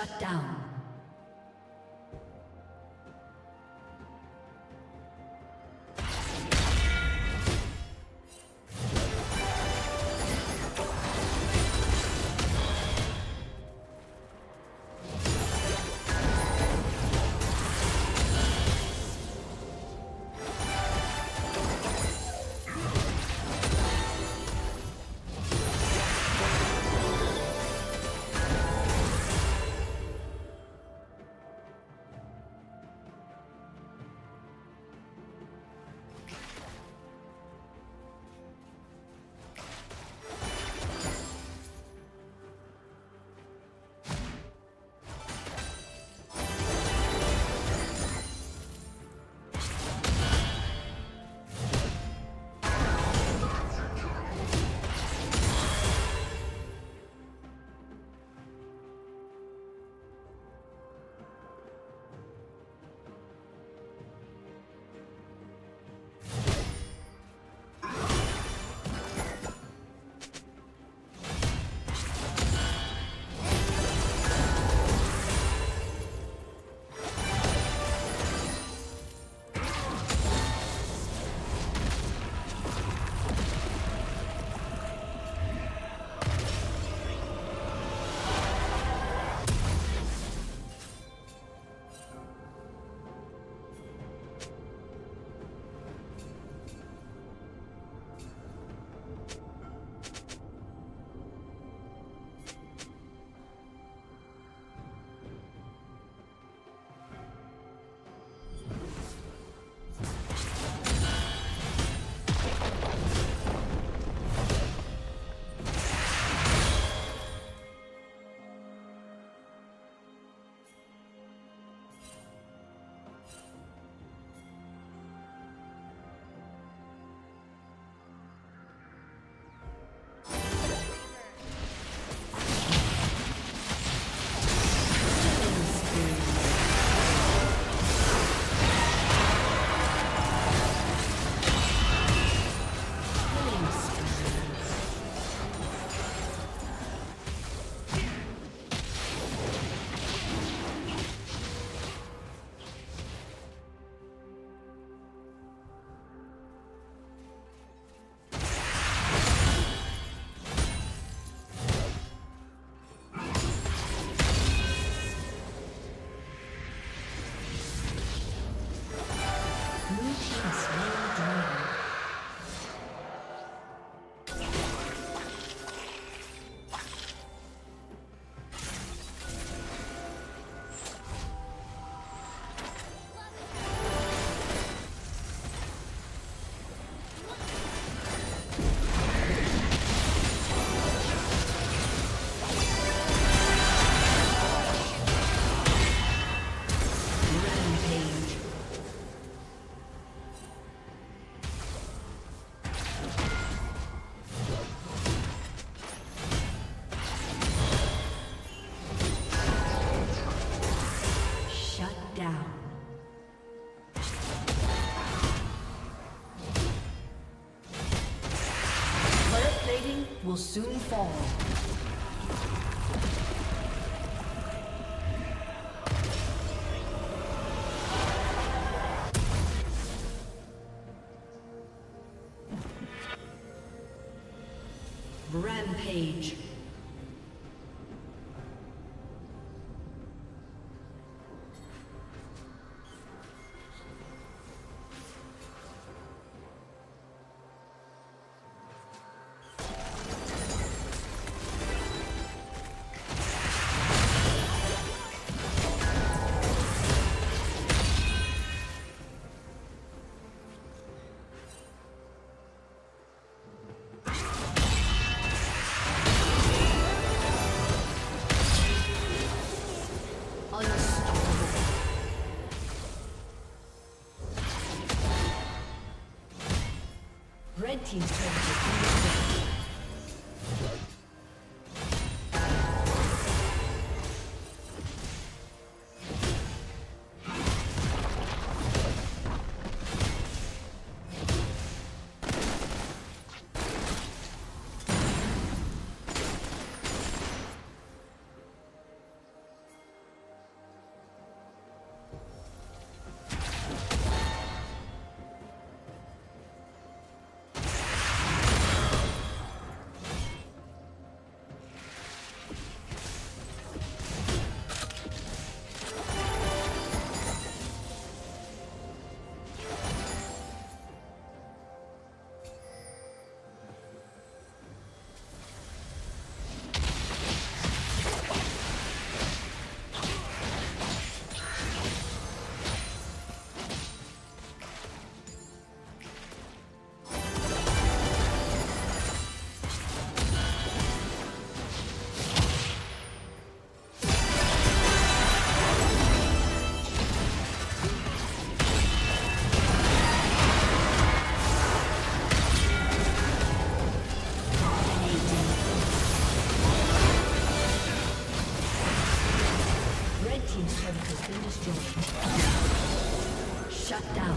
Shut down. Fall. Team's turret Shut down.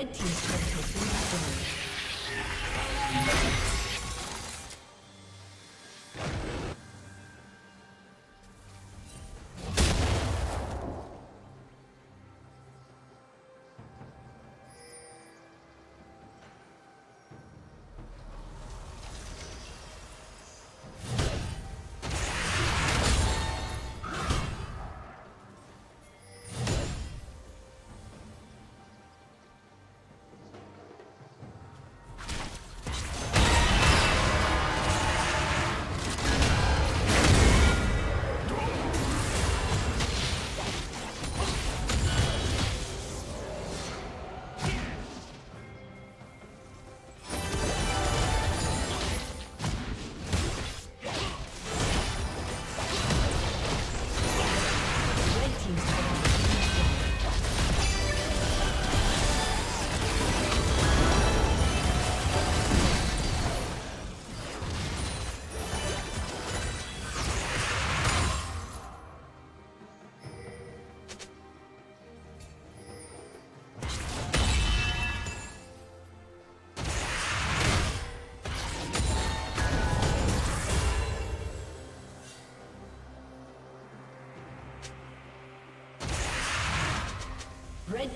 Red Team's